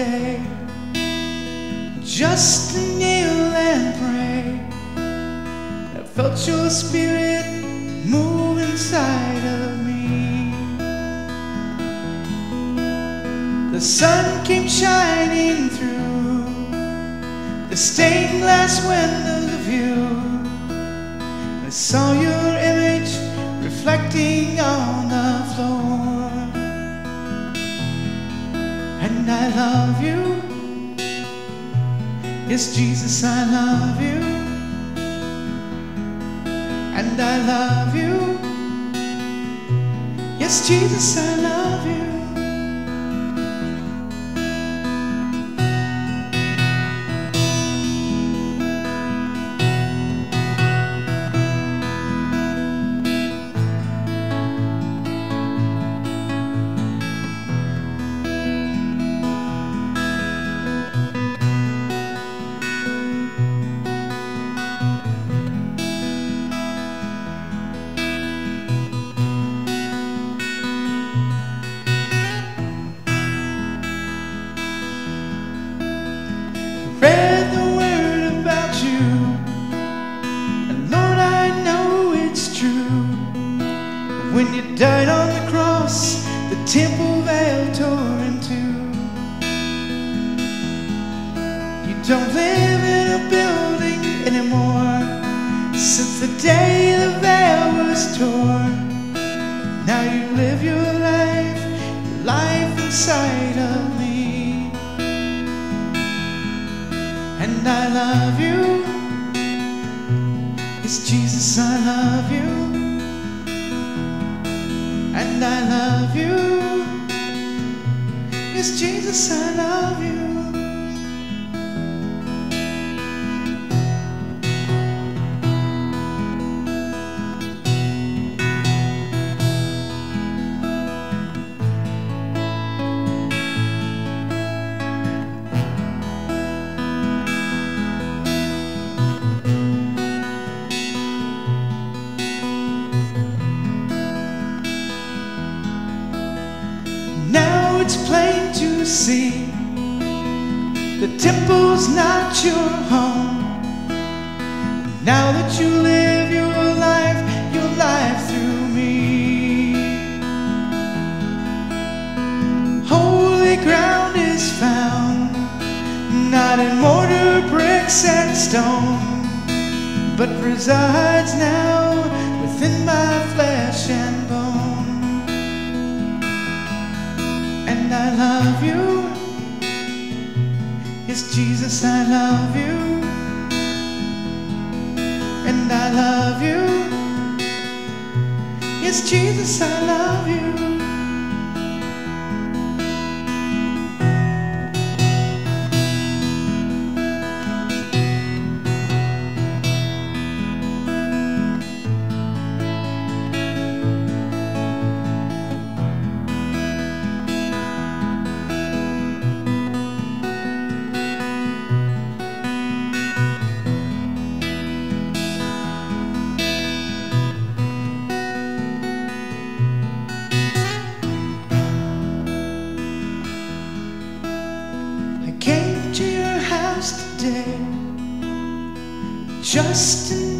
day just kneel and pray. I felt your spirit move inside of me. The sun came shining through the stained glass windows of you. I saw your image reflecting on the love you. Yes, Jesus, I love you. And I love you. Yes, Jesus, I love you. Died on the cross, the temple veil tore in two. You don't live in a building anymore since the day the veil was torn. Now you live your life, your life inside of me. And I love you. It's Jesus, I love you. And I love you. Yes, Jesus, I love you. See the temple's not your home. Now that you live your life, your life through me. Holy ground is found, not in mortar, bricks, and stone, but resides now within my flesh I love you. Yes, Jesus, I love you. And I love you. Yes, Jesus, I love you. Today just